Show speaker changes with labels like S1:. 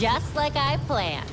S1: just like I planned.